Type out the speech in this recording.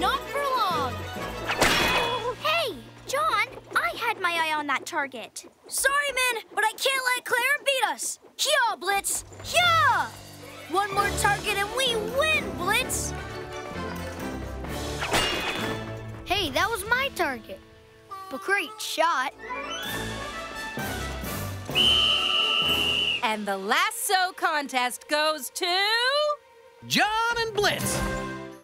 Not for long. hey, Jon, I had my eye on that target. Sorry, man, but I can't let Clara beat us. Yeah, Blitz. Yeah! One more target and we win, Blitz. Hey, that was my target. But great shot. And the lasso contest goes to... Jon and Blitz.